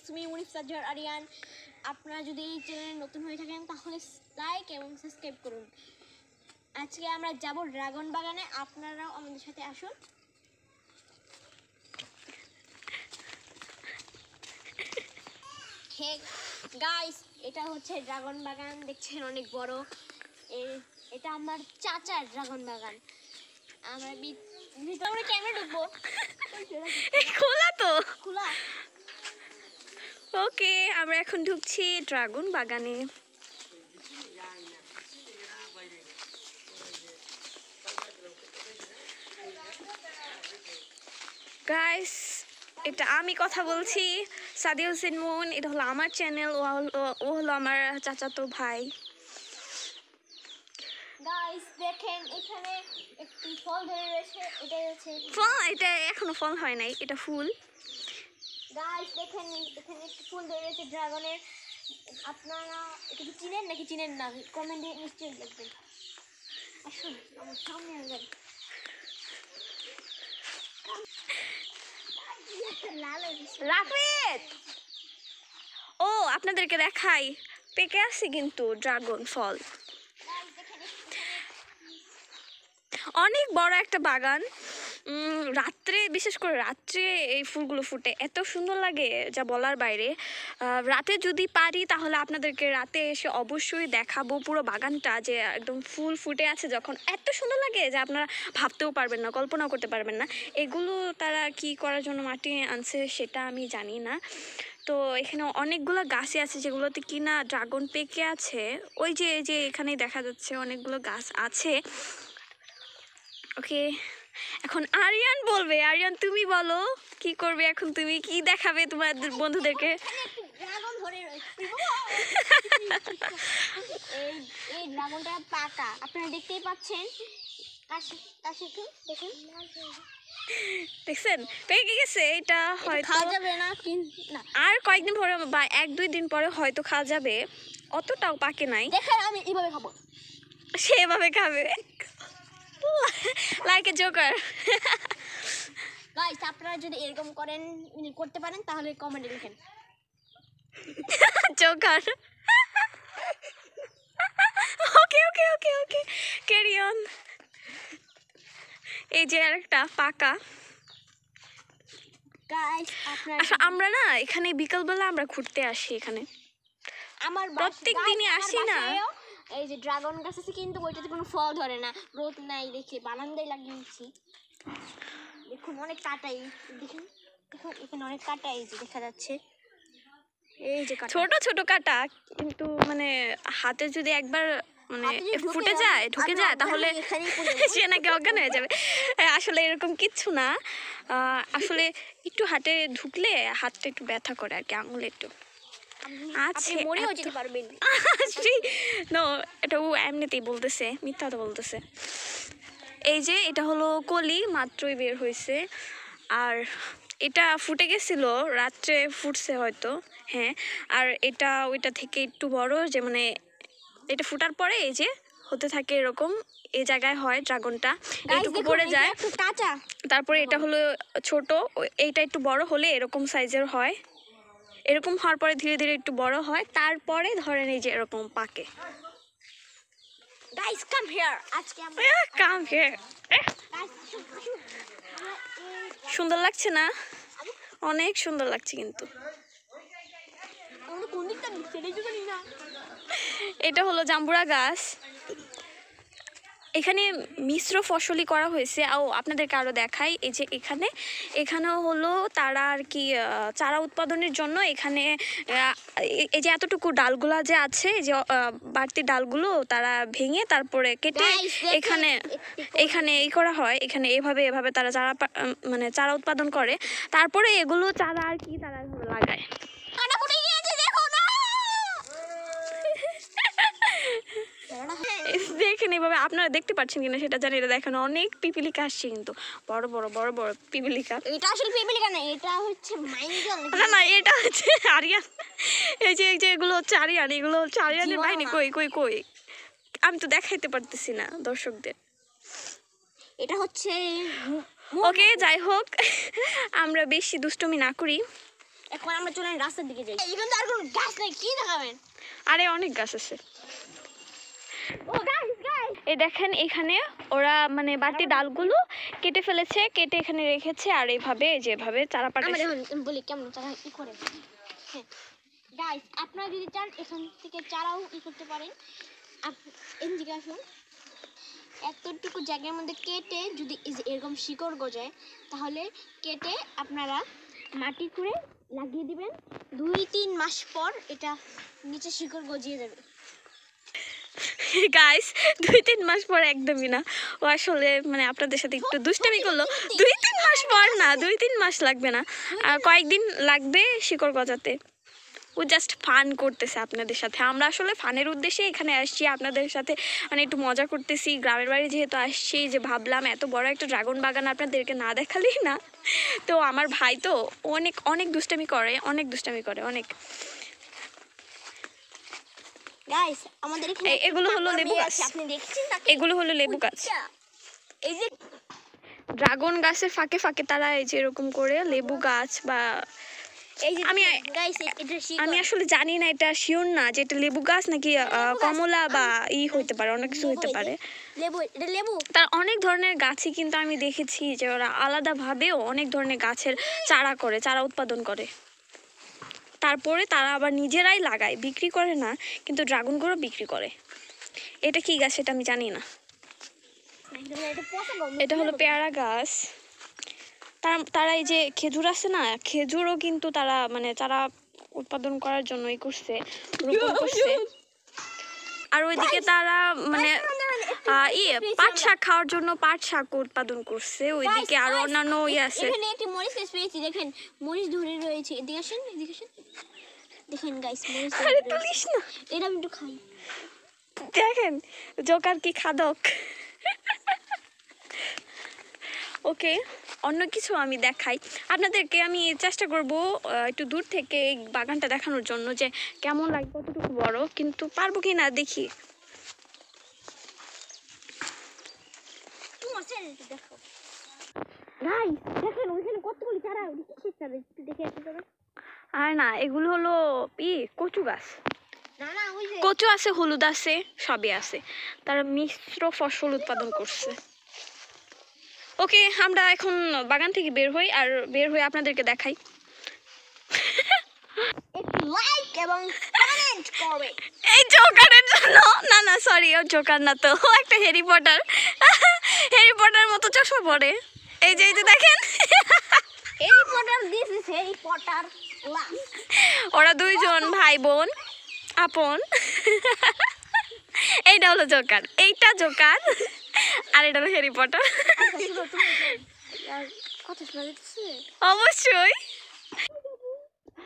সুমি মুনিফ সাজ্জার আরিয়ান আপনারা যদি এই চ্যানেলে নতুন হয়ে থাকেন তাহলে লাইক এবং সাবস্ক্রাইব করুন। আজকে আমরা যাব ড্রাগন বাগানে আপনারাও আমাদের সাথে আসুন। হে গাইস এটা হচ্ছে ড্রাগন বাগান দেখছেন অনেক বড়। এটা আমার চাচার ড্রাগন বাগান আমরা ভিতরে কেমনে ঢুকবো। খোলা তো। খোলা। ওকে আমরা এখন ঢুকছি ড্রাগন বাগানে। গাইস এটা আমি কথা বলছি সাদি হোসেন মুন এটা হলো আমার চ্যানেল ও হলো- ও হলো আমার চাচাতো ভাই। গাইস দেখেন এখানে একটি ফল ধরে রয়েছে এটাই হচ্ছে ফল? এটা এখনও ফল হয় নাই এটা ফুল। গাইস দেখেন এখানে একটি ফুল ধরে রয়েছে ড্রাগনের। আপনারা এটা কি চিনেন নাকি চিনেন না? কমেন্টে নিশ্চয়ই লিখবেন আসুন আমার সামনে আসবেন লাল গেছে। ও আপনাদেরকে দেখাই। পেকে আছে কিন্তু ড্রাগন ফল। অনেক বড় একটা বাগান। রাত্রে, বিশেষ করে রাত্রে এই ফুলগুলো ফুটে। এত সুন্দর লাগে যা বলার বাইরে। রাতে যদি পারি তাহলে আপনাদেরকে রাতে এসে অবশ্যই দেখাবো পুরো বাগানটা যে একদম ফুল ফুটে আছে যখন। এত সুন্দর লাগে যে আপনারা ভাবতেও পারবেন না, কল্পনাও করতে পারবেন না। এগুলো তারা কি করার জন্য মাটি আনছে সেটা আমি জানি না। তো এখানে অনেকগুলো গাছই আছে যেগুলোতে কিনা ড্রাগন পেকে আছে। ওই যে যে এখানেই দেখা যাচ্ছে অনেকগুলো গাছ আছে। ওকে। এখন আরিয়ান বলবে আরিয়ান তুমি বলো কি করবে এখন তুমি? কি দেখাবে তোমার বন্ধুদেরকে? এই ড্রাগনটা পাকা। আপনারা দেখতেই পাচ্ছেন। দেখছেন? পেকে গেছে। এটা হয়তো যাবে না আর কয়েকদিন পরে বা এক দুই দিন পরে হয়তো খাওয়া যাবে। অতটাও পাকে নাই। দেখেন আমি এইভাবে খাব। সেভাবে খাবে। লাইক এ জোকার গাইস আপনারা যদি এরকম করেন করতে পারেন তাহলে কমেন্টে লিখেন। Joker okay okay okay okay carry on এই যে আরেকটা পাকা। আচ্ছা আমরা না এখানে বিকালবেলা আমরা ঘুরতে আসি এখানে। আমার প্রত্যেক দিনই আসি না। এই যে ড্রাগন গাছ আছে কিন্তু ওইটাতে কোনো ফল ধরে না। রোদ নাই দেখে বারান্দায় লাগিয়েছি। দেখুন অনেক কাটাই দেখুন দেখুন এখানে অনেক কাটাই এই যে দেখা যাচ্ছে। এই যে ছোট ছোট কাটা কিন্তু মানে হাতে যদি একবার মানে ফুটে যায়, ঢুকে যায় তাহলে। সে নাকি অজ্ঞান হয়ে যাবে। আসলে এরকম কিচ্ছু না। আহ, আসলে একটু হাতে ঢুকলে হাতটা একটু ব্যথা করে আর কি আঙুলে একটু। আছে, আপনি মরেও যেতে পারবেন। নো এটা ও এমনিতেই বলতেছে মিথ্যা কথা বলতেছে। এই যে এটা হলো কলি মাত্রই বের হয়েছে আর এটা ফুটে গেছিল রাত্রে ফুটছে হয়তো হ্যাঁ। আর এটা ওইটা থেকে একটু বড় যে মানে এটা ফুটার পরে এই যে হতে থাকে এরকম এই জায়গায় হয় ড্রাগনটা। এইটুকু পড়ে যায়। কাঁচা। তারপরে এটা হলো ছোট এইটা একটু বড় হলে এরকম সাইজের হয়। এরকম হওয়ার পরে ধীরে ধীরে একটু বড় হয়। তারপরে ধরেন এই যে এরকম পাকে। গাইস কাম হিয়ার আজকে আমরা হিয়ার সুন্দর লাগছে না? অনেক সুন্দর লাগছে কিন্তু। এটা হলো জাম্বুরা গাছ। এখানে মিশ্র ফসলি করা হয়েছে। ও আপনাদেরকে আরও দেখাই এই যে এখানে এখানেও হলো তারা আর কি চারা উৎপাদনের জন্য এখানে এই- যে এতটুকু ডালগুলা যে আছে যে বাড়তি ডালগুলো তারা ভেঙে তারপরে কেটে এখানে এখানে এই করা হয় এখানে এভাবে এভাবে তারা চারা মানে চারা উৎপাদন করে। তারপরে এগুলো চারা আর কি তারা লাগায় কাটা ফুটে গিয়েছে দেখো না এই দেখেন এভাবে আপনারা দেখতে পাচ্ছেন কিনা সেটা জানি এটা দেখেন অনেক পিপিলিকা আসছে কিন্তু। বড় বড় বড় বড় পিপিলিকা। এটা আসলে পিপিলিকা না এটা হচ্ছে মাইন্ডল না না এটা হচ্ছে আরিয়ান। এই যে এই যে এগুলো হচ্ছে আরিয়ান এগুলো হচ্ছে আরিয়ানের বাহিনী। কই কই কই? আমি তো দেখাইতে পারতেছি না দর্শকদের। এটা হচ্ছে ওকে যাই হোক আমরা বেশি দুষ্টুমি না করি। এখন আমরা চলে রাস্তার দিকে যাই। এখানে তো আর কোনো গাছ নেই কি দেখাবেন? আরে অনেক গাছ আছে। এই দেখেন এখানে ওরা মানে বাড়তি ডালগুলো কেটে ফেলেছে কেটে এখানে রেখেছে আর এইভাবে যেভাবে চারা আমরা এখন বলি কেমন চারা ই করে। হ্যাঁ। গাইস আপনারা যদি চান এখান থেকে চারাও ই করতে পারেন। এদিকে আসুন। এতটুকু জায়গার মধ্যে কেটে যদি এরকম শিকড় গজায় তাহলে কেটে আপনারা মাটি করে লাগিয়ে দিবেন। দুই তিন মাস পর এটা নিচে শিকড় গজিয়ে যাবে। গাইস দুই তিন মাস পর একদমই না। ও আসলে মানে আপনাদের সাথে একটু দুষ্টামি করল। দুই তিন মাস পর না, দুই তিন মাস লাগবে না। আর কয়েকদিন লাগবে শিকড় গজাতে। ও জাস্ট ফান করতেছে আপনাদের সাথে। আমরা আসলে ফানের উদ্দেশ্যে এখানে আসছি, আপনাদের সাথে মানে একটু মজা করতেছি। গ্রামের বাড়ি যেহেতু আসছি, যে ভাবলাম এত বড় একটা ড্রাগন বাগান আপনাদেরকে না দেখালেই না। তো আমার ভাই তো অনেক অনেক দুষ্টামি করে, অনেক দুষ্টামি করে, অনেক। গাইস আমাদের এখানে এগুলো হলো লেবু গাছ। আপনি দেখেছেন এগুলো হলো লেবু গাছ। এই যে ড্রাগন গাছের ফাঁকে ফাঁকে তারা এই যে এরকম করে লেবু গাছ বা আমি- আসলে জানি না এটা শিওর না যে এটা লেবু গাছ নাকি কমলা বা ই হইতে পারে অনেক কিছু হইতে পারে। লেবু এটা লেবু। তার অনেক ধরনের গাছই কিন্তু আমি দেখেছি যে ওরা আলাদাভাবেও অনেক ধরনের গাছের চারা করে চারা উৎপাদন করে। তারপরে তারা আবার নিজেরাই লাগায়। বিক্রি করে না, কিন্তু ড্রাগনগুলো বিক্রি করে। এটা কি গাছ সেটা আমি জানি না। এটা হলো পেয়ারা গাছ। তারা তারা এই যে খেজুর আছে না, খেজুরও কিন্তু তারা মানে চারা উৎপাদন করার জন্য করছে করছে। আর ওইদিকে তারা মানে ইয়ে পাট শাক খাওয়ার জন্য পাট শাক উৎপাদন করছে। ওইদিকে আরও অন্যান্য ইয়ে আছে। এখানে একটি মরিচ পেয়েছি, দেখেন, মরিচ ধরে রয়েছে। এদিকে আসেন এদিকে আসেন। দেখেন গাইস আরে তুলিস না। এটা আমি একটু খাই। দেখেন জোকার কি খাদক। ওকে অন্য কিছু আমি দেখাই। আপনাদেরকে আমি চেষ্টা করব আহ, একটু দূর থেকে এই বাগানটা দেখানোর জন্য যে কেমন লাগে কতটুকু বড় কিন্তু পারব কি না দেখি। দেখেন ওইখানে কতগুলি চারা দেখে আর না এগুলো হলো ই কচু গাছ। না না ওই কচু আছে হলুদ আছে সবই আছে। তারা মিশ্র ফসল উৎপাদন করছে। ওকে আমরা এখন বাগান থেকে বের হই আর বের হয়ে আপনাদেরকে দেখাই। লাইক এবং কমেন্ট করবে। এই জোকারের জন্য। না না সরি ও জোকার না তো। ও একটা হ্যারি পটার হ্যারি পটার মতো চশমা পরে। এই যে এই যে দেখেন। Harry Potter this is Harry Potter ওরা দুইজন ভাই বোন আপন। এইটা হলো জোকার। এইটা জোকার আর এটা হলো হ্যারি পটার। অবশ্যই।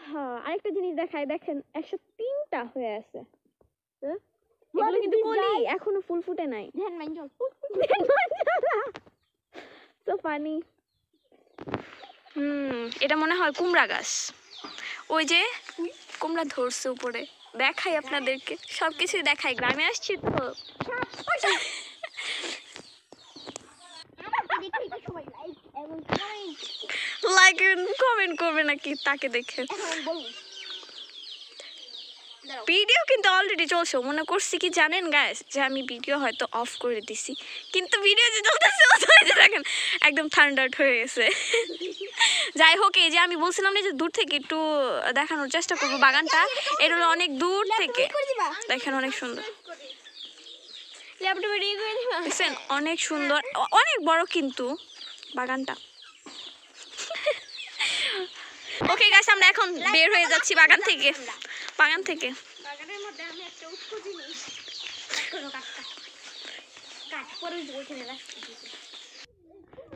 হ্যাঁ আরেকটা জিনিস দেখাই দেখেন একশো তিনটা হয়ে আছে। হ্যাঁ? এগুলো কিন্তু কলি। এখনও ফুল ফুটে নাই। মাইন্ড সো হুম এটা মনে হয় কুমড়া গাছ। ওই যে কোমরা ধরছে উপরে। দেখাই আপনাদেরকে। সব কিছুই দেখাই। গ্রামে আসছি তো। লাইক কমেন্ট করবে নাকি তাকে দেখে। ভিডিও কিন্তু অলরেডি চলছে মনে করছি কি জানেন গাইস যে আমি ভিডিও হয়তো অফ করে দিছি। কিন্তু ভিডিও যে চলতেছে দেখেন একদম থান্ডার্ড হয়ে গেছে। যাই হোক এই যে আমি বলছিলাম না যে দূর থেকে একটু দেখানোর চেষ্টা করব বাগানটা এটা হলো অনেক দূর থেকে। দেখেন অনেক সুন্দর। দেখছেন অনেক সুন্দর অনেক বড় কিন্তু বাগানটা। ওকে গাছ আমরা এখন বের হয়ে যাচ্ছি বাগান থেকে। বাগান থেকে। বাগানের মধ্যে আমি একটা জিনিস।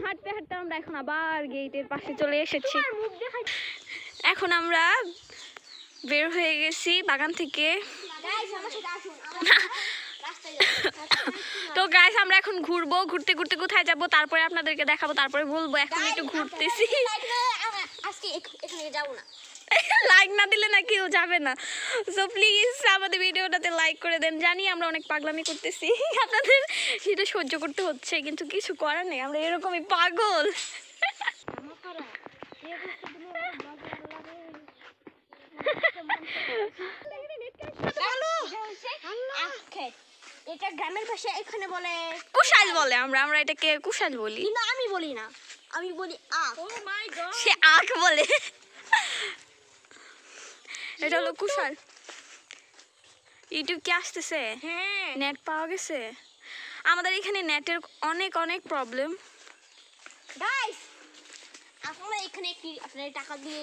হাঁটতে হাঁটতে আমরা এখন আবার গেটের পাশে চলে এসেছি। এখন আমরা বের হয়ে গেছি বাগান থেকে। তো গাইস আমরা এখন ঘুরবো ঘুরতে ঘুরতে কোথায় যাব তারপরে আপনাদেরকে দেখাবো তারপরে বলব এখন একটু ঘুরতেছি। আজকে এখানে যাব না। লাইক না দিলে না কেউ যাবে না। সো প্লিজ আমাদের ভিডিওটাতে লাইক করে দেন। জানি আমরা অনেক পাগলামি করতেছি। আপনাদের সেটা সহ্য করতে হচ্ছে কিন্তু কিছু করার নেই। আমরা এরকমই পাগল। এটা গ্রামের ভাষায় এখানে বলে। কুশাল বলে আমরা। আমরা এটাকে কুশাল বলি। কিন্তু আমি বলি না। আমি বলি আখ। সে আখ বলে। এটা হলো কুশাল। ইউটিউব কি আসতেছে? হ্যাঁ। নেট পাওয়া গেছে? আমাদের এখানে নেটের অনেক অনেক প্রবলেম গাইস আপনারা এখানে একটি আপনার টাকা দিয়ে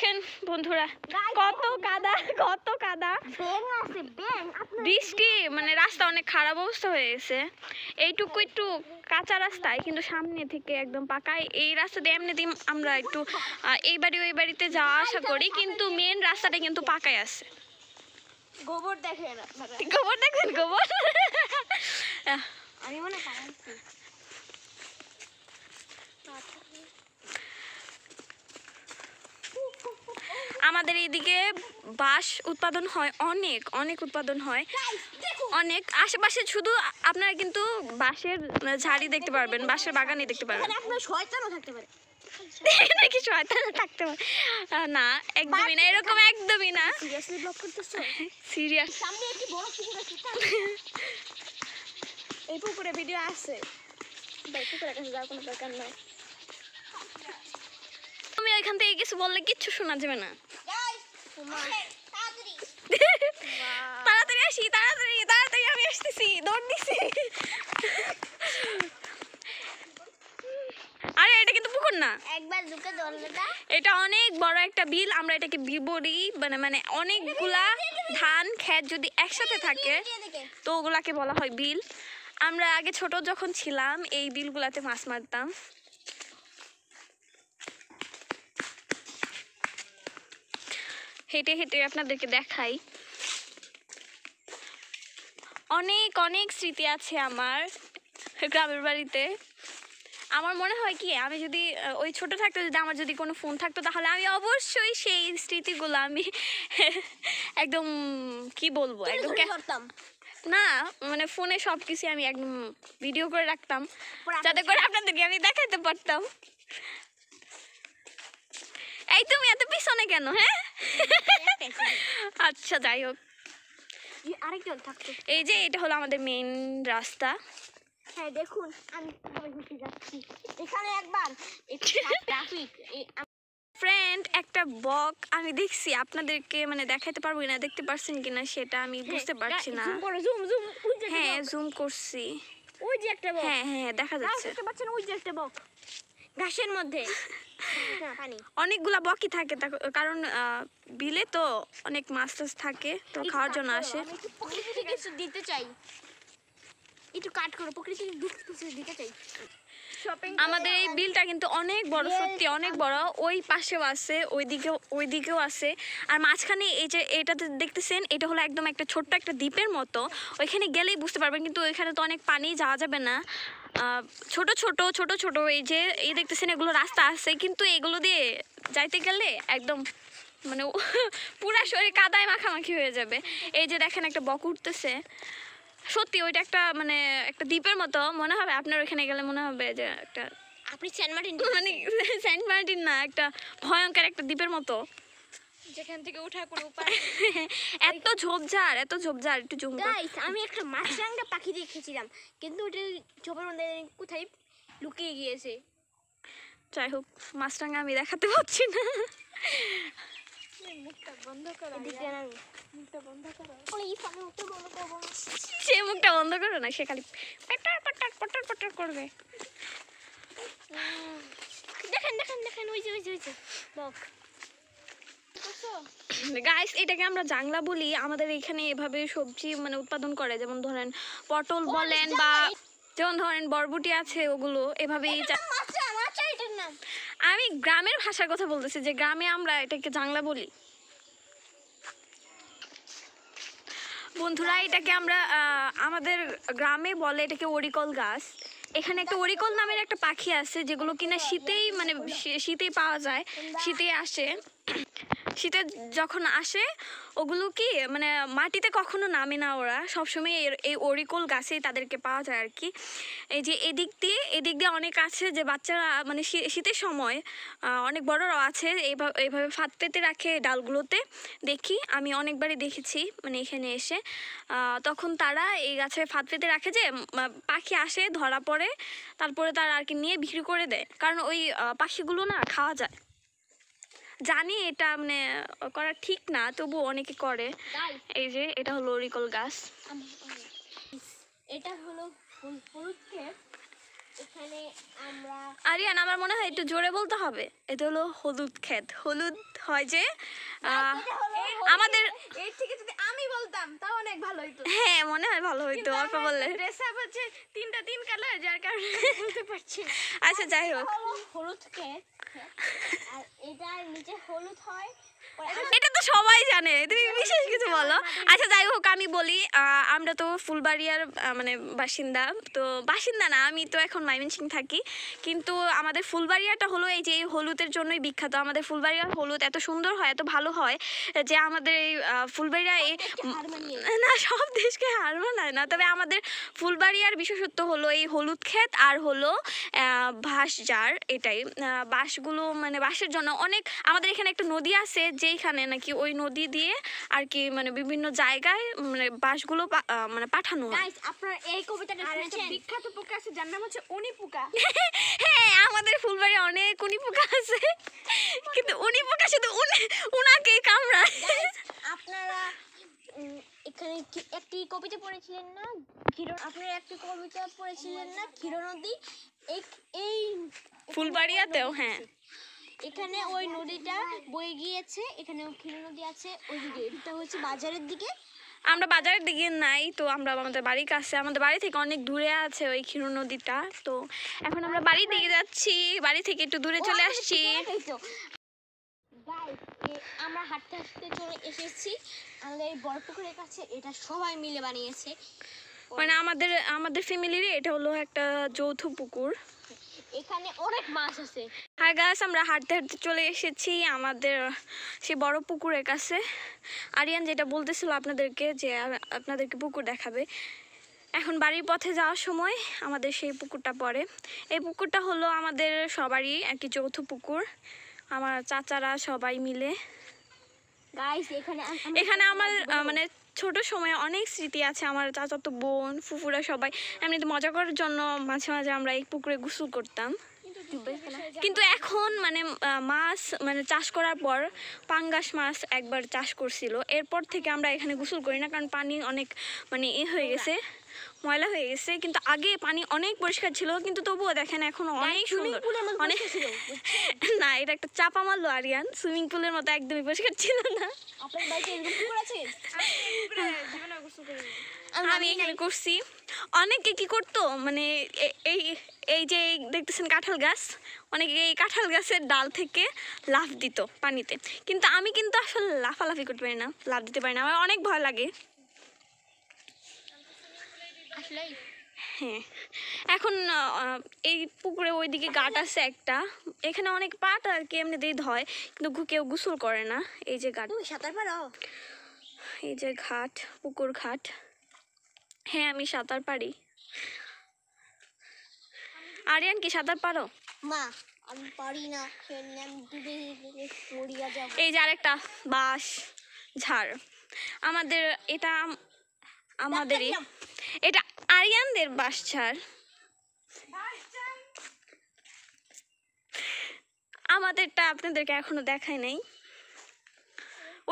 দেখেন বন্ধুরা কত কাদা কত কাদা। বৃষ্টি মানে রাস্তা অনেক খারাপ অবস্থা হয়ে গেছে। এইটুকু একটু কাঁচা রাস্তায় কিন্তু সামনে থেকে একদম পাকায়। এই রাস্তা দিয়ে এমনিতেই আমরা একটু এই বাড়ি ওই বাড়িতে যাওয়া আসা করি কিন্তু মেন রাস্তাটা কিন্তু পাকায় আছে। গোবর দেখেন গোবর দেখবেন গোবর? আমি মনে আমাদের এইদিকে বাঁশ উৎপাদন হয় অনেক অনেক উৎপাদন হয়। অনেক। আশেপাশে শুধু আপনারা কিন্তু বাঁশের ঝাড়ি দেখতে পারবেন বাঁশের বাগানই দেখতে পারবেন। এখানে আপনার শয়তানও থাকতে পারে। নাকি শয়তান থাকতে পারে? না একদমই না এরকম একদমই না। সিরিয়াসলি ব্লক করতেছো? সিরিয়াস সামনে একটি বড় পুকুর আছে এই পুকুরে ভিডিও আছে। ভাই পুকুরের কাছে যাওয়ার কোনো দরকার নাই। তুমি ওইখান থেকে কিছু বললে কিচ্ছু শোনা যাবে না। তাড়াতাড়ি আসি তাড়াতাড়ি তাড়াতাড়ি আমি আসতেছি দৌড় দিছি আরে এটা কিন্তু পুকুর না একবার ঢুকে এটা অনেক বড় একটা বিল আমরা এটাকে বলি মানে মানে অনেকগুলা ধান ক্ষেত যদি একসাথে থাকে তো ওগুলাকে বলা হয় বিল। আমরা আগে ছোট যখন ছিলাম এই বিলগুলাতে মাছ মারতাম। হেঁটে হেঁটে আপনাদেরকে দেখাই। অনেক অনেক স্মৃতি আছে আমার গ্রামের বাড়িতে। আমার মনে হয় কি আমি যদি ওই ছোট থাকতে যদি আমার যদি কোনো ফোন থাকতো তাহলে আমি অবশ্যই সেই স্মৃতিগুলো আমি একদম কি বলব একদম কে- ধরতাম না মানে ফোনে সব কিছু আমি একদম ভিডিও করে রাখতাম। যাতে করে আপনাদেরকে আমি দেখাতে পারতাম। এই তুমি এত পিছনে কেন হ্যাঁ? আচ্ছা যাই হোক। আরেকজন থাকতো এই যে এটা হলো আমাদের মেইন রাস্তা। হ্যাঁ দেখুন আমি ঘুরতে যাচ্ছি। এখানে একবার ট্রাফিক ফ্রেন্ড একটা বক আমি দেখছি আপনাদেরকে মানে দেখাতে পারব কিনা দেখতে পারছেন কিনা সেটা আমি বুঝতে পারছি না। হ্যাঁ জুম করছি। ওই যে একটা বক। হ্যাঁ হ্যাঁ দেখা যাচ্ছে। দেখতে পাচ্ছেন ওই যে একটা বক। ঘাসের মধ্যে। অনেকগুলা বকি থাকে কারণ আহ, বিলে তো অনেক মাছ টাছ থাকে তো খাওয়ার জন্য আসে। কিছু দিতে চাই। একটু কাট করো প্রকৃতিকে কিছু দিতে চাই। আমাদের এই বিলটা কিন্তু অনেক বড় সত্যি অনেক বড়। ওই পাশেও আছে ওইদিকেও ওইদিকেও আছে। আর মাঝখানে এই যে এটাতে দেখতেছেন এটা হলো একদম একটা ছোট্ট একটা দ্বীপের মতো। ওইখানে গেলেই বুঝতে পারবেন কিন্তু ওইখানে তো অনেক পানি যাওয়া যাবে না। ছোট ছোট ছোট ছোট এই যে এই দেখতেছেন এগুলো রাস্তা আছে। কিন্তু এগুলো দিয়ে যাইতে গেলে একদম মানে পুরা শরীর কাদায় মাখামাখি হয়ে যাবে। এই যে দেখেন একটা বক উঠতেছে। সত্যি ওইটা একটা মানে একটা দ্বীপের মতো। মনে হবে আপনার ওইখানে গেলে মনে হবে যে একটা আপনি সেন্ট মার্টিন মানে সেন্ট মার্টিন না একটা ভয়ঙ্কর একটা দ্বীপের মতো। যেখান থেকে ওঠা কোনো উপায় এত ঝোপঝাড় এত ঝোপঝাড় একটু জুম গাইস আমি একটা মাছরাঙা পাখি দেখেছিলাম কিন্তু ওটা ছোপের মধ্যে কোথায় লুকিয়ে গিয়েছে। যাই হোক মাছরাঙা আমি দেখাতে পারছি না। সে মুখটা বন্ধ করো না সে খালি পটার পটার পটার পটার করবে। দেখেন দেখেন দেখেন ওই যে ওই যে ওই যে বক। গাইস এটাকে আমরা জাংলা বলি। আমাদের এখানে এভাবে সবজি মানে উৎপাদন করে যেমন ধরেন পটল বলেন বা যেমন ধরেন বরবটি আছে ওগুলো এভাবেই গ্রামের ভাষার কথা বলতেছি, যে গ্রামে আমরা এটাকে জাংলা বলি। বন্ধুরা, এটাকে আমরা আমাদের গ্রামে বলে এটাকে ওরিকল গাছ। এখানে একটা ওরিকল নামের একটা পাখি আছে, যেগুলো কিনা শীতেই মানে শীতেই পাওয়া যায়, শীতেই আসে। শীতে যখন আসে, ওগুলো কি মানে মাটিতে কখনো নামে না ওরা। সবসময় এই অরিকল গাছেই তাদেরকে পাওয়া যায় আর কি। এই যে এদিক দিয়ে এদিক দিয়ে অনেক আছে যে বাচ্চারা মানে শীতের সময় অনেক বড়রাও আছে এইভাবে এইভাবে ফাঁদ পেতে রাখে ডালগুলোতে। দেখি, আমি অনেকবারই দেখেছি মানে এখানে এসে। তখন তারা এই গাছে ফাঁদ পেতে রাখে যে পাখি আসে ধরা পড়ে, তারপরে তারা আর কি নিয়ে বিক্রি করে দেয়। কারণ ওই পাখিগুলো না খাওয়া যায়। জানি এটা মানে করা ঠিক না তবু অনেকে করে। এই যে এটা হলো অরিকল গাছ। এটা হলো আরিয়ান আমার মনে হয় একটু জোরে বলতে হবে। এটা হলো হলুদ ক্ষেত। হলুদ হয় যে আমাদের এর থেকে যদি আমি বলতাম তাও অনেক ভালো হইতো। হ্যাঁ মনে হয় ভালো হইতো অল্প বললে। ড্রেস আপ হচ্ছে তিনটা তিন কালার যার কারণে বলতে পারছি আচ্ছা যাই হোক। হলুদ কে আর এটা নিচে হলুদ হয় এটা তো সবাই জানে তুমি বিশেষ কিছু বলো। আচ্ছা যাই হোক আমি বলি আমরা তো ফুলবাড়িয়ার মানে বাসিন্দা তো বাসিন্দা না আমি তো এখন ময়মনসিং থাকি। কিন্তু আমাদের ফুলবাড়িয়াটা হলো এই যে এই হলুদের জন্যই বিখ্যাত। আমাদের ফুলবাড়িয়ার হলুদ এত সুন্দর হয় এত ভালো হয় যে আমাদের এই ফুলবাড়িয়া না সব দেশকে হার মানায় না। তবে আমাদের ফুলবাড়িয়ার বিশেষত্ব হলো এই হলুদ ক্ষেত আর হলো বাঁশ জার এটাই। বাঁশগুলো মানে বাঁশের জন্য অনেক আমাদের এখানে একটা নদী আছে যেইখানে নাকি ওই নদী দিয়ে আর কি মানে বিভিন্ন জায়গায় মানে বাঁশগুলো মানে পাঠানো হয়। আপনারা এই কবিতাটা আর বিখ্যাত পোকা আছে যার নাম হচ্ছে উনি পোকা হ্যাঁ আমাদের ফুলবাড়ি অনেক উনি পোকা আছে কিন্তু উনি পোকা শুধু উনি- উনাকে কামড়ায়। আপনারা এখানে কি- একটি কবিতা পড়েছিলেন না? ক্ষীর আপনারা একটি কবিতা পড়েছিলেন না? ক্ষীর নদী এই ফুলবাড়িয়াতেও হ্যাঁ। এখানে ওই নদীটা বয়ে গিয়েছে এখানে ক্ষীর নদী আছে ওইদিকে। এটা হচ্ছে বাজারের দিকে। আমরা বাজারের দিকে নাই তো আমরা আমাদের বাড়ির কাছে আমাদের বাড়ি থেকে অনেক দূরে আছে ওই ক্ষীর নদীটা তো এখন আমরা বাড়ির দিকে যাচ্ছি বাড়ি থেকে একটু দূরে চলে আসছি। আমরা হাঁটতে হাঁটতে চলে এসেছি। আমাদের এই বড় পুকুরের কাছে এটা সবাই মিলে বানিয়েছে। মানে আমাদের আমাদের ফ্যামিলির এটা হলো একটা যৌথ পুকুর। এখানে অনেক মাছ আছে। হ্যাঁ গাছ আমরা হাঁটতে হাঁটতে চলে এসেছি আমাদের সেই বড় পুকুরের কাছে। আরিয়ান যেটা বলতেছিল আপনাদেরকে যে আপনাদেরকে পুকুর দেখাবে। এখন বাড়ির পথে যাওয়ার সময় আমাদের সেই পুকুরটা পড়ে। এই পুকুরটা হলো আমাদের সবারই একটি যৌথ পুকুর। আমার চাচারা সবাই মিলে। এখানে আমার মানে ছোট সময়ে অনেক স্মৃতি আছে আমার চাচাতো বোন ফুফুরা সবাই। এমনিতে মজা করার জন্য মাঝে মাঝে আমরা এই পুকুরে গোসল করতাম। কিন্তু এখন মানে মাছ মানে চাষ করার পর পাঙ্গাস মাছ একবার চাষ করছিল। এরপর থেকে আমরা এখানে গোসল করি না কারণ পানি অনেক মানে এ হয়ে গেছে। ময়লা হয়ে গেছে কিন্তু আগে পানি অনেক পরিষ্কার ছিল কিন্তু তবুও দেখেন এখন অনেক সুন্দর। অনেক না এটা একটা চাপা মারলো আরিয়ান সুইমিং পুলের মতো একদমই পরিষ্কার ছিল না। করি আমি এখানে করছি। অনেকে কি করতো মানে এই এই যে দেখতেছেন কাঁঠাল গাছ অনেকে এই কাঁঠাল গাছের ডাল থেকে লাফ দিত পানিতে। কিন্তু আমি কিন্তু আসলে লাফালাফি করতে পারি না লাফ দিতে পারি না আমার অনেক ভয় লাগে। আসলেই। হ্যাঁ। এখন এই পুকুরে ওইদিকে গাট আছে একটা। এখানে অনেক পাট আর কি এমনিতেই ধয় কিন্তু কেউ গোসল করে না। এই যে ঘাট সাঁতার পারো? এই যে ঘাট পুকুর ঘাট। হ্যাঁ আমি সাঁতার পারি। আরিয়ান কি সাঁতার পারো? মা আমি পারি না। এই যে আরেকটা বাঁশ ঝাড়। আমাদের এটা আমাদেরই। এটা আরিয়ানদের ঝাড় আমাদেরটা আপনাদেরকে এখনও দেখায় নাই।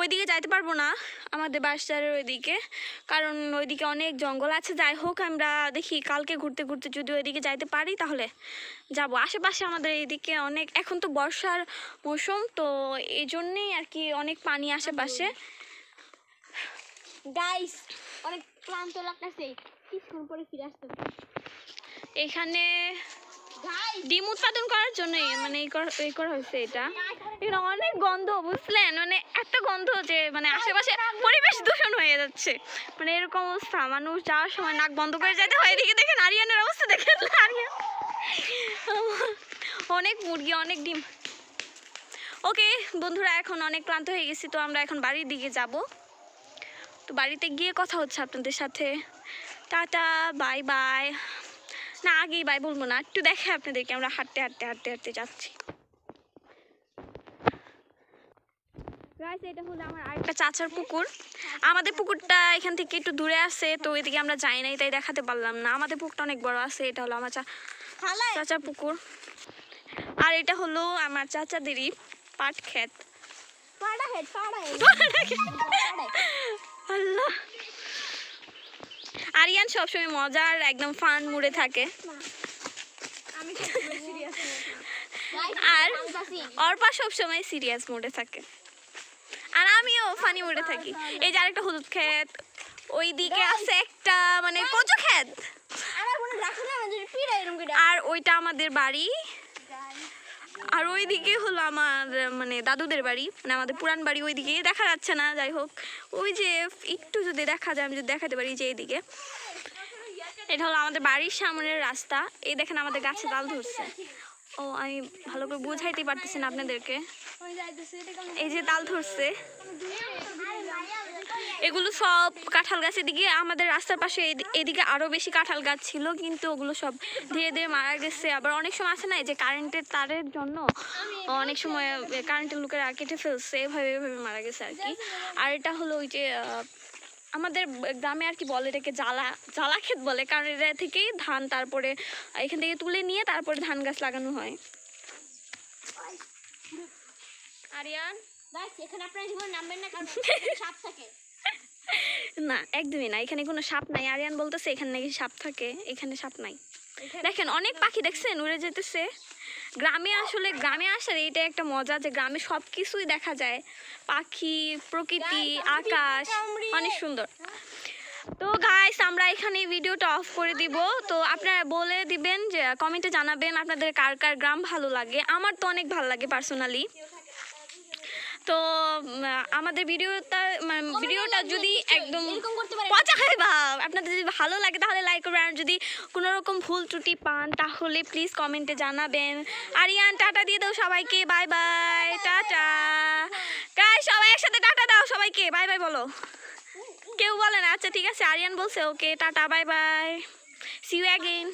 ওইদিকে যাইতে পারব না আমাদের বাসচারের ওইদিকে। কারণ ওইদিকে অনেক জঙ্গল আছে। যাই হোক আমরা দেখি কালকে ঘুরতে ঘুরতে যদি ওইদিকে যাইতে পারি তাহলে যাব। আশেপাশে আমাদের এইদিকে অনেক এখন তো বর্ষার মৌসুম তো এই জন্যেই আর কি অনেক পানি আশেপাশে। গাইস অনেক ক্লান্ত লাগতেছে। কিছুক্ষণ পরে ফিরে আসতে এখানে ডিম উৎপাদন করার জন্যই মানে এই করা হয়েছে এটা। এখানে অনেক গন্ধ বুঝলেন? মানে এত গন্ধ যে মানে আশেপাশে পরিবেশ দূষণ হয়ে যাচ্ছে। মানে এরকম অবস্থা মানুষ যাওয়ার সময় নাক বন্ধ করে যেতে হয়। এদিকে দেখেন আরিয়ানের অবস্থা দেখেন আরিয়ান অনেক মুরগি অনেক ডিম। ওকে বন্ধুরা এখন অনেক ক্লান্ত হয়ে গেছি তো আমরা এখন বাড়ির দিকে যাব। তো বাড়িতে গিয়ে কথা হচ্ছে আপনাদের সাথে। Tata bye bye. না আগেই বাই বলব না একটু দেখে আপনাদেরকে আমরা হাঁটতে হাঁটতে হাঁটতে হাঁটতে যাচ্ছি। এটা হলো আমার আরেকটা চাচার পুকুর। আমাদের পুকুরটা এখান থেকে একটু দূরে আছে তো এদিকে আমরা যাই নাই তাই দেখাতে পারলাম না। আমাদের পুকুরটা অনেক বড় আছে এটা হলো আমার পুকুর। আর এটা হলো আমার চাচাদেরই পাট ক্ষেত। পাড়া হেড পাড়া আরিয়ান সবসময় মজার একদম ফান মুড়ে থাকে। আমি সবসময় সিরিয়াস আর অর্পা সবসময় সিরিয়াস মুডে থাকে। আর আমিও ফানি মুডে থাকি। এই যে আরেকটা হলুদ ক্ষেত ওই দিকে আছে একটা মানে কচু ক্ষেত। আর ওইটা আমাদের বাড়ি। আর ওইদিকে হলো আমার মানে দাদুদের বাড়ি মানে আমাদের পুরান বাড়ি ওই দিকে দেখা যাচ্ছে না, যাই হোক। ওই যে একটু যদি দেখা যায়, আমি যদি দেখাতে পারি যে এইদিকে। এটা হলো আমাদের বাড়ির সামনের রাস্তা। এই দেখেন আমাদের গাছে ডাল ধরছে। ও, আমি ভালো করে বুঝাইতে পারতেছি না আপনাদেরকে। এই যে তাল ধরছে। এগুলো সব কাঁঠাল গাছের দিকে, আমাদের রাস্তার পাশে এদি- এদিকে আরও বেশি কাঁঠাল গাছ ছিল, কিন্তু ওগুলো সব ধীরে ধীরে মারা গেছে। আবার অনেক সময় আছে না যে কারেন্টের তারের জন্য অনেক সময় কারেন্টের লোকেরা কেটে ফেলছে, এভাবে এভাবে মারা গেছে আর কি। আর এটা হলো ওই যে আমাদের গ্রামে আর কি বলে এটাকে জ্বালা জ্বালা ক্ষেত বলে। কারণ এটা থেকেই ধান তারপরে এখান থেকে তুলে নিয়ে তারপরে ধান গাছ লাগানো হয়। আরিয়ান? গাইস এখানে আপনারা জীবন নামবেন না কারণ সাপ থাকে। না একদমই না এখানে কোনো সাপ নাই। আরিয়ান বলতেছে এখানে নাকি সাপ থাকে এখানে সাপ নাই। দেখেন অনেক পাখি দেখছেন উড়ে যেতেছে। গ্রামে আসলে গ্রামে আসার এটা একটা মজা যে গ্রামে সব কিছুই দেখা যায়। পাখি প্রকৃতি আকাশ অনেক সুন্দর। তো গাইস আমরা এখানে ভিডিওটা অফ করে দিব। তো আপনারা বলে দিবেন যে কমেন্টে জানাবেন আপনাদের কার কার গ্রাম ভালো লাগে। আমার তো অনেক ভালো লাগে পার্সোনালি তো আমাদের ভিডিওটা মানে ভিডিওটা যদি একদম পচা খাই ভাব আপনাদের যদি ভালো লাগে তাহলে লাইক করবেন। আর যদি কোনো রকম ভুল ত্রুটি পান তাহলে প্লিজ কমেন্টে জানাবেন। আরিয়ান টাটা দিয়ে দাও সবাইকে। Bye bye tata. গাই সবাই একসাথে টাটা দাও সবাইকে। বাই বাই বলো। কেউ বলে না। আচ্ছা ঠিক আছে। আরিয়ান বলছে okay tata bye bye see you again